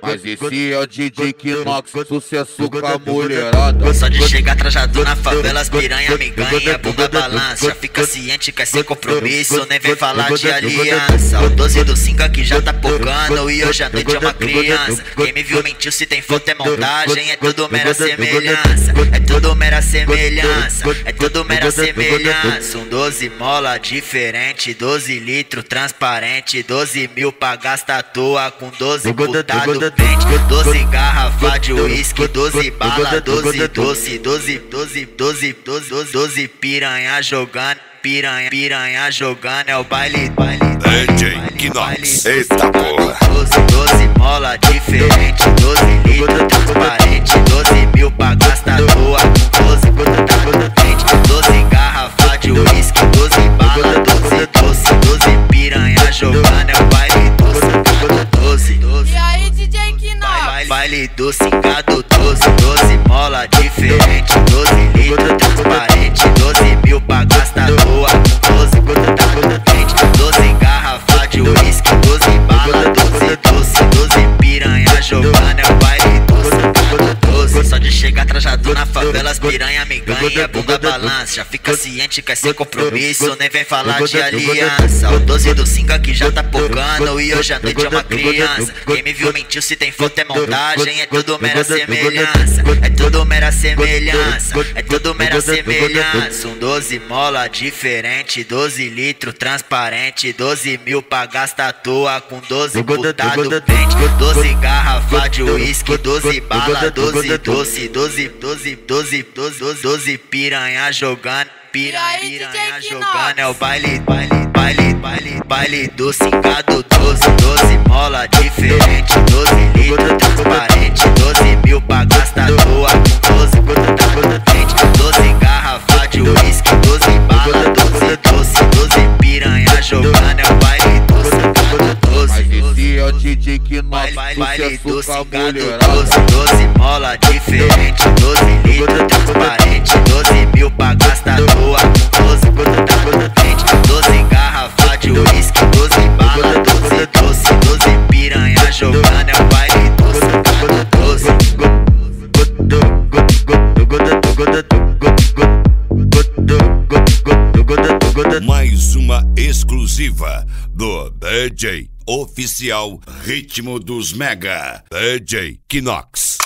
Mas esse é o DJ Kinox, sucesso com a mulherada. Só de chegar trajado na favela, as piranha me ganha, bunda balança. Fica ciente, quer ser compromisso, nem vem falar de aliança. O 12 do 5 aqui já tá pocando e hoje a noite é uma criança. Quem me viu mentiu, se tem foto é montagem, é tudo mera semelhança. É tudo mera semelhança, é tudo mera semelhança. Um 12 mola diferente, 12 litros transparente, 12 mil pra gastar à toa com 12 putado pente, 12 garrafa de uísque, 12 bala, 12 doce, 12, 12, 12, 12, 12, 12 piranha jogando. Piranha, piranha jogando é o baile, baile, DJ Kinox, eita porra 12, 12 mola diferente, 12 litros Baile, baile piranha me ganha Bunda balança, já fica ciente quer ser compromisso Nem vem falar de aliança O 12 do 5 aqui já tá pocando E hoje a noite é uma criança Quem me viu mentiu, se tem foto é montagem É tudo mera semelhança É tudo mera semelhança É tudo mera semelhança Um 12 mola diferente 12 litros transparente 12 mil pra gastar à toa Com 12 putado pente 12 garrafa de uísque 12 bala 12 doce 12, 12, 12, 12, 12, 12 piranha jogando Piranha, piranha jogando. É o baile, baile, baile, baile, baile do cingado 12, 12 mola diferente. 12 litros transparente. 12 mil pra gastar Com 12 gota quente 12 garrafa de uísque 12 bala 12 doce 12 piranha jogando. É o baile do cingado 12, Mas 12 esse é o DJ Kinox, Baile, baile do sucesso com a cingado mulherada. 12, 12 mola diferente piranha jogando É o baile do cingado 12 Mais uma exclusiva do DJ Oficial Ritmo dos Mega DJ Kinox